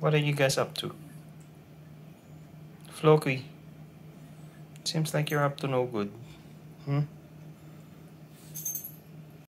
What are you guys up to? Floki, seems like you're up to no good. Hmm?